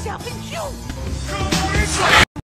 myself and you!